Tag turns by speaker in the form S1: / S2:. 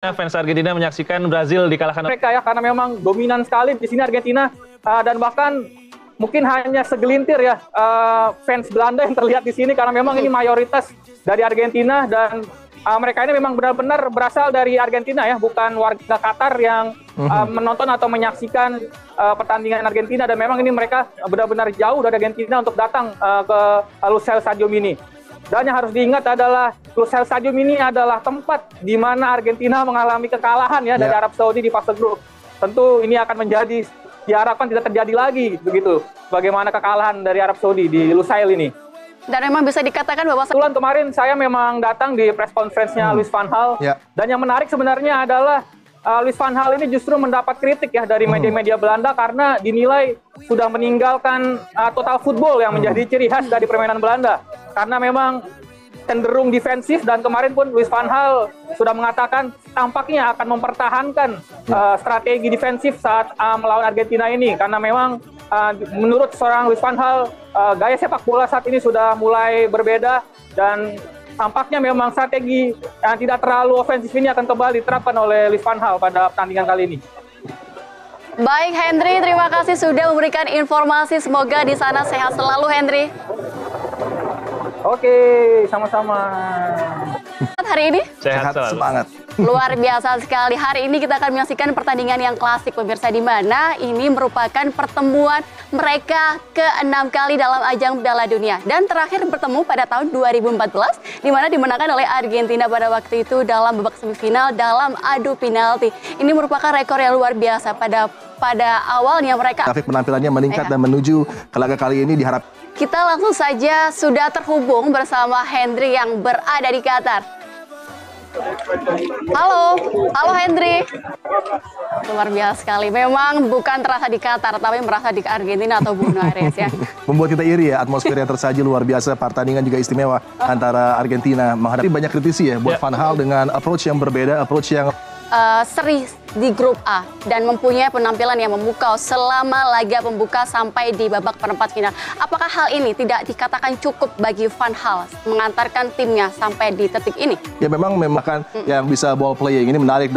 S1: Fans Argentina menyaksikan Brazil dikalahkan.
S2: Mereka ya karena memang dominan sekali di sini Argentina. Uh, dan bahkan mungkin hanya segelintir ya uh, fans Belanda yang terlihat di sini karena memang ini mayoritas dari Argentina. Dan uh, mereka ini memang benar-benar berasal dari Argentina ya bukan warga Qatar yang uh, menonton atau menyaksikan uh, pertandingan Argentina. Dan memang ini mereka benar-benar jauh dari Argentina untuk datang uh, ke Lusail Stadium ini. Dan yang harus diingat adalah Lusail Stadium ini adalah tempat di mana Argentina mengalami kekalahan ya, dari
S3: Ya.
S2: Arab Saudi di fase grup. Tentu ini akan menjadi diharapkan tidak terjadi lagi begitu. Bagaimana kekalahan dari Arab Saudi di Lusail ini.
S4: Dan memang bisa dikatakan bahwa
S2: Kebetulan kemarin saya memang datang di press conference-nya Luis van Gaal.
S3: Ya.
S2: Dan yang menarik sebenarnya adalah uh, Luis van Gaal ini justru mendapat kritik ya dari media-media Belanda karena dinilai sudah meninggalkan uh, total football yang menjadi ciri khas dari permainan Belanda. Karena memang cenderung defensif dan kemarin pun Luis van Gaal sudah mengatakan tampaknya akan mempertahankan uh, strategi defensif saat uh, melawan Argentina ini karena memang uh, menurut seorang Luis van Gaal uh, gaya sepak bola saat ini sudah mulai berbeda dan tampaknya memang strategi yang tidak terlalu ofensif ini akan kembali diterapkan oleh Luis van Gaal pada pertandingan kali ini.
S4: baik Hendry, terima kasih sudah memberikan informasi. Semoga di sana sehat selalu Hendry.
S2: Oke, sama-sama.
S4: Hari ini
S1: sehat, selalu.
S3: semangat.
S4: luar biasa sekali. Hari ini kita akan menyaksikan pertandingan yang klasik pemirsa di mana ini merupakan pertemuan mereka ke-6 kali dalam ajang Piala Dunia dan terakhir bertemu pada tahun 2014 di mana dimenangkan oleh Argentina pada waktu itu dalam babak semifinal dalam adu penalti. Ini merupakan rekor yang luar biasa pada pada awalnya mereka
S3: Grafik penampilannya meningkat
S4: Iya.
S3: dan menuju ke laga kali ini diharap
S4: Kita langsung saja sudah terhubung bersama Hendry yang berada di Qatar. Halo, halo Hendry. Luar biasa sekali. Memang bukan terasa di Qatar, tapi merasa di Argentina atau Buenos Aires ya.
S3: membuat kita iri ya atmosfer yang tersaji luar biasa pertandingan juga istimewa antara Argentina menghadapi banyak kritisi ya buat
S1: Ya.
S3: Van Gaal dengan approach yang berbeda approach yang
S4: Eh, seri di grup A dan mempunyai penampilan yang memukau selama laga pembuka sampai di babak perempat final. Apakah hal ini tidak dikatakan cukup bagi Van Hal mengantarkan timnya sampai di titik ini?
S3: ya memang memang kan yang bisa ball playing ini menarik